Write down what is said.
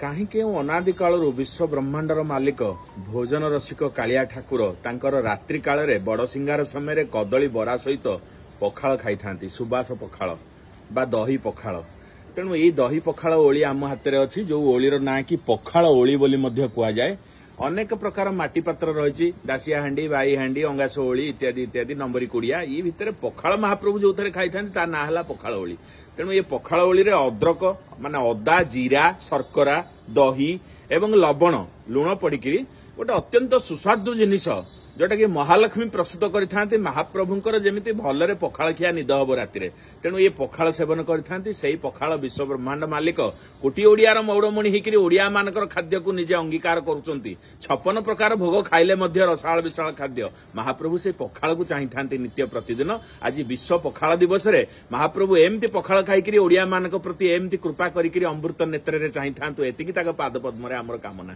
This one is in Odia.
କାହିଁକି କେଉଁ ଅନାଦି କାଳରୁ ବିଶ୍ୱ ବ୍ରହ୍ମାଣ୍ଡର ମାଲିକ ଭୋଜନ ରସିକ କାଳିଆ ଠାକୁର ତାଙ୍କର ରାତ୍ରି କାଳରେ ବଡ ସିଙ୍ଗାର ସମୟରେ କଦଳୀ ବରା ସହିତ ପଖାଳ ଖାଇଥାନ୍ତି ସୁବାସ ପଖାଳ ବା ଦହି ପଖାଳ। ତେଣୁ ଏଇ ଦହି ପଖାଳ ଓଳି ଆମ ହାତରେ ଅଛି ଯୋଉ ଓଳିର ନାଁ କି ପଖାଳ ଓଳି ବୋଲି ମଧ୍ୟ କୁହାଯାଏ। ଅନେକ ପ୍ରକାର ମାଟି ପାତ୍ର ରହିଛି। ଦାସିଆ ହାଣ୍ଡି ବାଇ ହାଣ୍ଡି ଅଙ୍ଗାସ ଓଳି ଇତ୍ୟାଦି ଇତ୍ୟାଦି ନମ୍ବରୀ କୁଡିଆ। ଇ ଭିତରେ ପଖାଳ ମହାପ୍ରଭୁ ଯୋଉଥିରେ ଖାଇଥାନ୍ତି ତା ନାଁ ହେଲା ପଖାଳ ଓଳି ତେଣୁ ଏ ପଖାଳ ଓଳିରେ ଅଦ୍ରକ ମାନେ ଅଦା ଜିରା ଶର୍କରା ଦହି ଏବଂ ଲବଣ ଲୁଣ ପଡିକିରି ଗୋଟେ ଅତ୍ୟନ୍ତ ସୁସ୍ୱାଦୁ ଜିନିଷ। ଯୋଉଟା କି ମହାଲକ୍ଷ୍ମୀ ପ୍ରସ୍ତୁତ କରିଥାନ୍ତି ମହାପ୍ରଭୁଙ୍କର ଯେମିତି ଭଲରେ ପଖାଳ ଖିଆ ନିଦ ହବ ରାତିରେ। ତେଣୁ ଏ ପଖାଳ ସେବନ କରିଥାନ୍ତି ସେଇ ପଖାଳ ବିଶ୍ୱ ବ୍ରହ୍ମାଣ୍ଡ ମାଲିକ କୋଟି ଓଡିଆର ମୌଡମଣି ହେଇକିରି ଓଡିଆ ମାନଙ୍କର ଖାଦ୍ୟକୁ ନିଜେ ଅଙ୍ଗୀକାର କରୁଛନ୍ତି। ଛପନ ପ୍ରକାର ଭୋଗ ଖାଇଲେ ମଧ୍ୟ ରସାଳ ବିଶାଳ ଖାଦ୍ୟ। ମହାପ୍ରଭୁ ସେଇ ପଖାଳକୁ ଚାହିଁଥାନ୍ତି ନିତ୍ୟ ପ୍ରତିଦିନ। ଆଜି ବିଶ୍ୱ ପଖାଳ ଦିବସରେ ମହାପ୍ରଭୁ ଏମିତି ପଖାଳ ଖାଇକିରି ଓଡିଆ ମାନଙ୍କ ପ୍ରତି ଏମିତି କୃପା କରିକିରି ଅମୃତ ନେତ୍ରରେ ଚାହିଁଥାନ୍ତୁ। ଏତିକି ତାଙ୍କ ପାଦ ପଦ୍ମରେ ଆମର କାମନା।